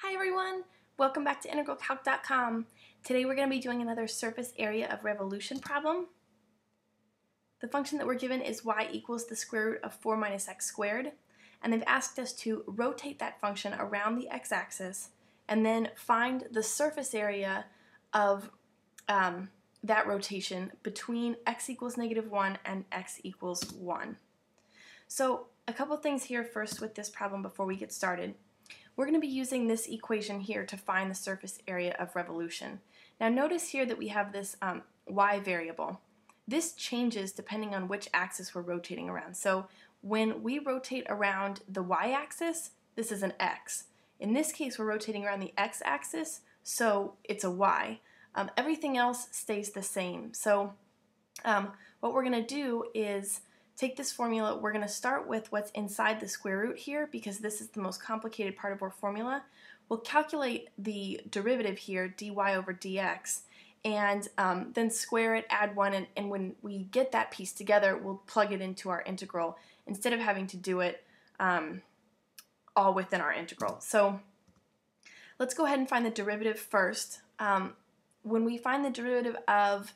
Hi everyone! Welcome back to integralcalc.com. Today we're going to be doing another surface area of revolution problem. The function that we're given is y equals the square root of 4 minus x squared, and they've asked us to rotate that function around the x-axis and then find the surface area of um, that rotation between x equals negative 1 and x equals 1. So a couple things here first with this problem before we get started. We're going to be using this equation here to find the surface area of revolution. Now notice here that we have this um, y variable. This changes depending on which axis we're rotating around. So when we rotate around the y-axis, this is an x. In this case, we're rotating around the x-axis, so it's a y. Um, everything else stays the same. So um, what we're going to do is take this formula, we're going to start with what's inside the square root here because this is the most complicated part of our formula. We'll calculate the derivative here, dy over dx, and um, then square it, add 1, and, and, when we get that piece together, we'll plug it into our integral instead of having to do it um, all within our integral. So let's go ahead and find the derivative first. Um, when we find the derivative of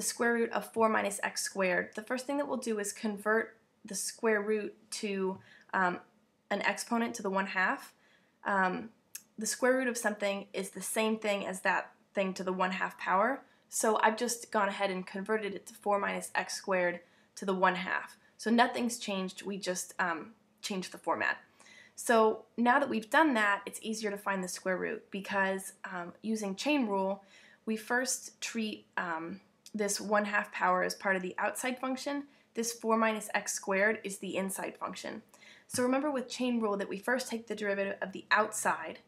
the square root of 4 minus x squared, the first thing that we'll do is convert the square root to um, an exponent to the 1 half. Um, the square root of something is the same thing as that thing to the 1 half power. So I've just gone ahead and converted it to 4 minus x squared to the 1 half. So nothing's changed, we just um, changed the format. So now that we've done that, it's easier to find the square root because um, using chain rule, we first treat um, this 1 half power is part of the outside function. This 4 minus x squared is the inside function. So remember with chain rule that we first take the derivative of the outside,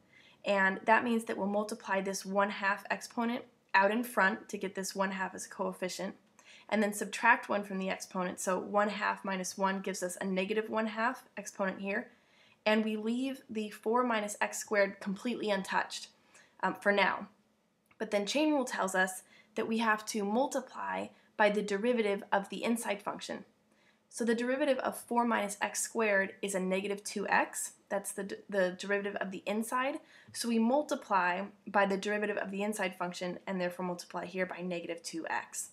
and that means that we'll multiply this 1 half exponent out in front to get this 1 half as a coefficient, and then subtract 1 from the exponent. So 1 half minus 1 gives us a negative 1 half exponent here, and we leave the 4 minus x squared completely untouched um, for now. But then chain rule tells us that we have to multiply by the derivative of the inside function. So the derivative of 4 minus x squared is a negative 2x. That's the, the derivative of the inside. So we multiply by the derivative of the inside function and therefore multiply here by negative 2x.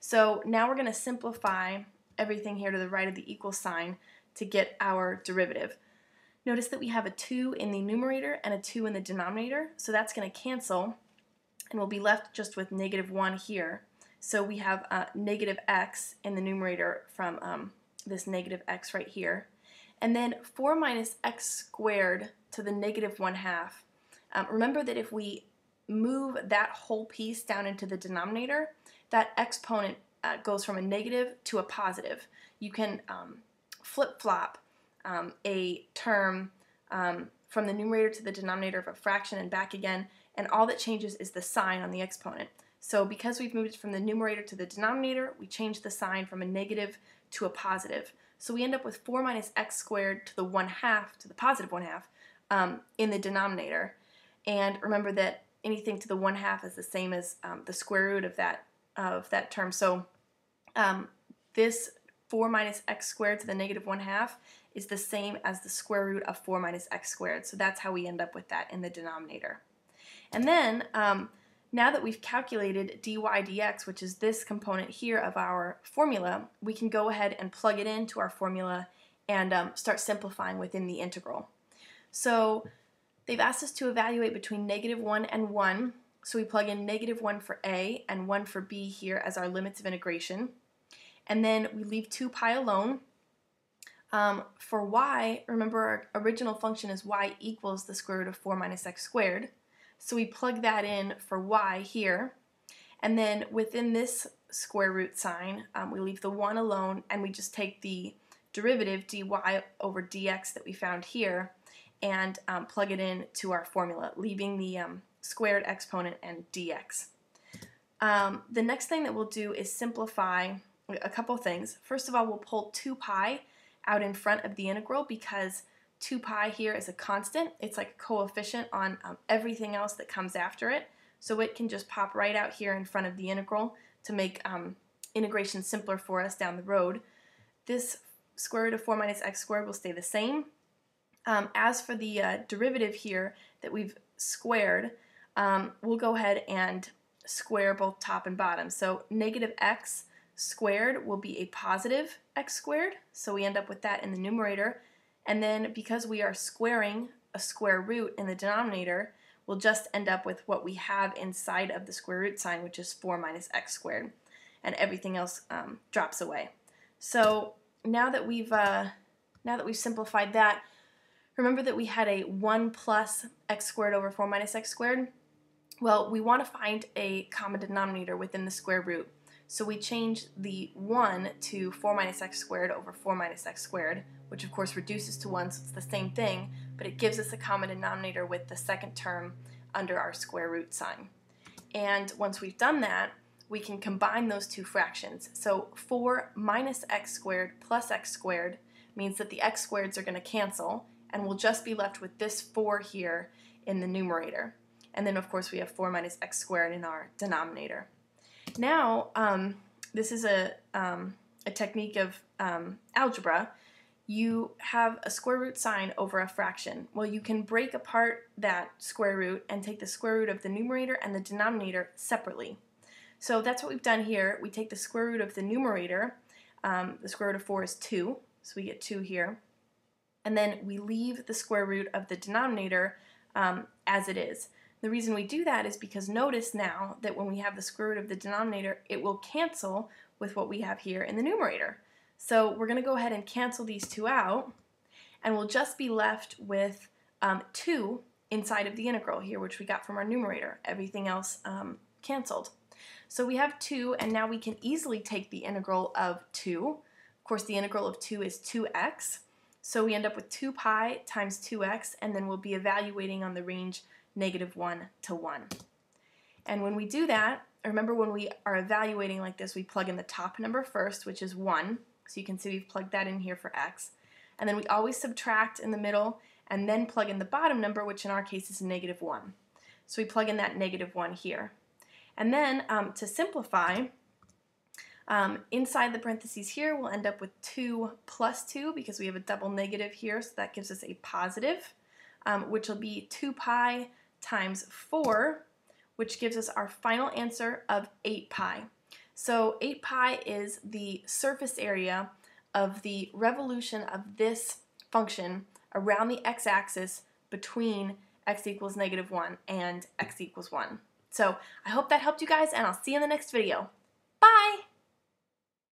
So now we're going to simplify everything here to the right of the equal sign to get our derivative. Notice that we have a 2 in the numerator and a 2 in the denominator, so that's going to cancel and we'll be left just with negative 1 here. So we have uh, negative x in the numerator from um, this negative x right here. And then 4 minus x squared to the negative 1 half. Um, remember that if we move that whole piece down into the denominator, that exponent uh, goes from a negative to a positive. You can um, flip-flop um, a term um, from the numerator to the denominator of a fraction and back again, and all that changes is the sign on the exponent. So because we've moved it from the numerator to the denominator, we change the sign from a negative to a positive. So we end up with 4 minus x squared to the 1 half, to the positive 1 half, um, in the denominator. And remember that anything to the 1 half is the same as um, the square root of that, of that term. So um, this 4 minus x squared to the negative 1 half is the same as the square root of 4 minus x squared. So that's how we end up with that in the denominator. And then um, now that we've calculated dy dx, which is this component here of our formula, we can go ahead and plug it into our formula and um, start simplifying within the integral. So they've asked us to evaluate between negative 1 and 1. So we plug in negative 1 for a and 1 for b here as our limits of integration. And then we leave 2 pi alone. Um, for y, remember our original function is y equals the square root of 4 minus x squared. So we plug that in for y here. And then within this square root sign, um, we leave the 1 alone and we just take the derivative dy over dx that we found here and um, plug it in to our formula, leaving the um, squared exponent and dx. Um, the next thing that we'll do is simplify a couple things. First of all, we'll pull 2 pi out in front of the integral because 2 pi here is a constant. It's like a coefficient on um, everything else that comes after it. So it can just pop right out here in front of the integral to make um, integration simpler for us down the road. This square root of 4 minus x squared will stay the same. Um, as for the uh, derivative here that we've squared, um, we'll go ahead and square both top and bottom. So negative x squared will be a positive x squared, so we end up with that in the numerator. And then because we are squaring a square root in the denominator, we'll just end up with what we have inside of the square root sign, which is 4 minus x squared. And everything else um, drops away. So now that we've uh, now that we've simplified that, remember that we had a 1 plus x squared over 4 minus x squared? Well, we want to find a common denominator within the square root. So we change the 1 to 4 minus x squared over 4 minus x squared, which of course reduces to 1, so it's the same thing, but it gives us a common denominator with the second term under our square root sign. And once we've done that, we can combine those two fractions. So 4 minus x squared plus x squared means that the x squareds are going to cancel, and we'll just be left with this 4 here in the numerator. And then of course we have 4 minus x squared in our denominator. Now, um, this is a, um, a technique of um, algebra. You have a square root sign over a fraction. Well, you can break apart that square root and take the square root of the numerator and the denominator separately. So that's what we've done here. We take the square root of the numerator. Um, the square root of 4 is 2, so we get 2 here. And then we leave the square root of the denominator um, as it is. The reason we do that is because notice now that when we have the square root of the denominator, it will cancel with what we have here in the numerator. So we're going to go ahead and cancel these two out, and we'll just be left with um, 2 inside of the integral here, which we got from our numerator. Everything else um, canceled. So we have 2, and now we can easily take the integral of 2. Of course, the integral of 2 is 2x. So we end up with 2 pi times 2x, and then we'll be evaluating on the range negative 1 to 1. And when we do that, remember when we are evaluating like this, we plug in the top number first, which is 1. So you can see we've plugged that in here for x. And then we always subtract in the middle and then plug in the bottom number, which in our case is negative 1. So we plug in that negative 1 here. And then um, to simplify, um, inside the parentheses here, we'll end up with 2 plus 2 because we have a double negative here, so that gives us a positive, um, which will be 2 pi times 4, which gives us our final answer of 8 pi. So 8 pi is the surface area of the revolution of this function around the x-axis between x equals negative 1 and x equals 1. So I hope that helped you guys, and I'll see you in the next video.